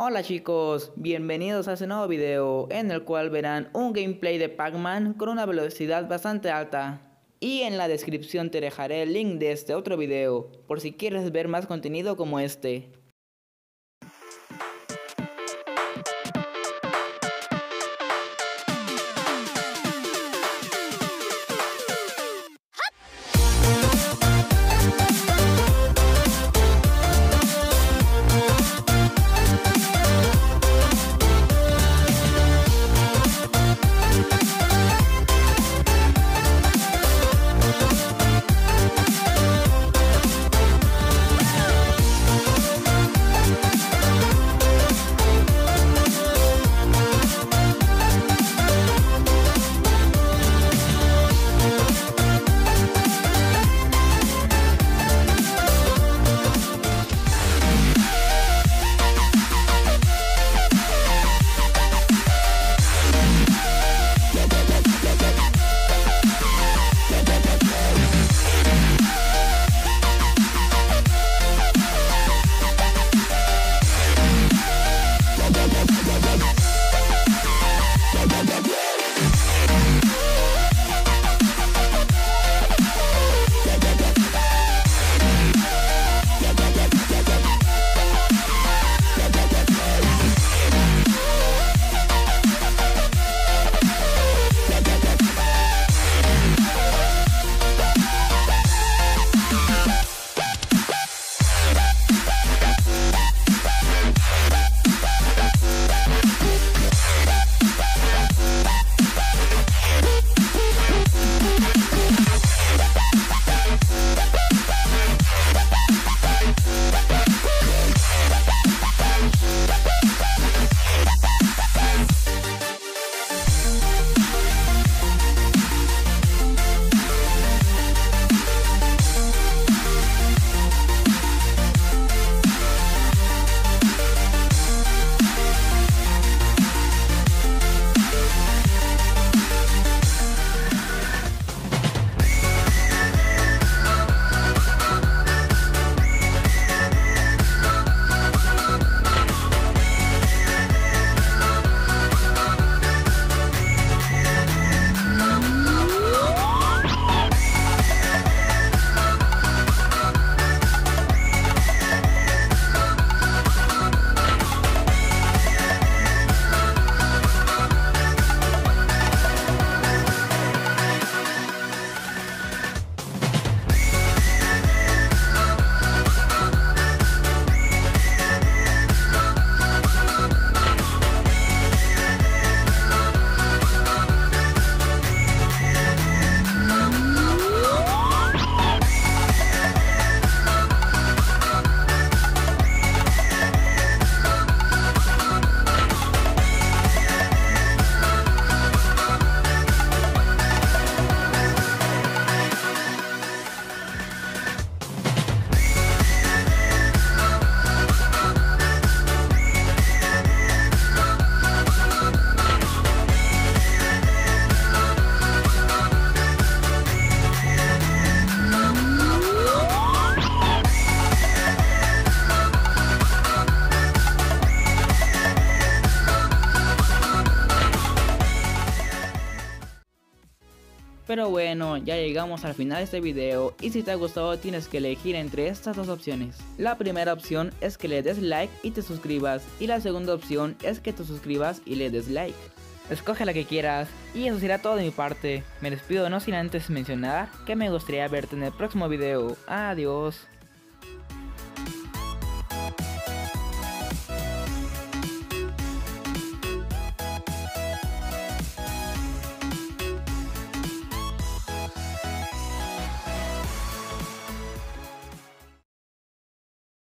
Hola chicos, bienvenidos a este nuevo video en el cual verán un gameplay de Pac-Man con una velocidad bastante alta. Y en la descripción te dejaré el link de este otro video por si quieres ver más contenido como este. Pero bueno, ya llegamos al final de este video y si te ha gustado tienes que elegir entre estas dos opciones. La primera opción es que le des like y te suscribas y la segunda opción es que te suscribas y le des like. Escoge la que quieras y eso será todo de mi parte. Me despido no sin antes mencionar que me gustaría verte en el próximo video. Adiós.